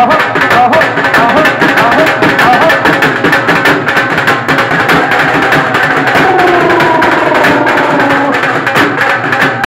आहो।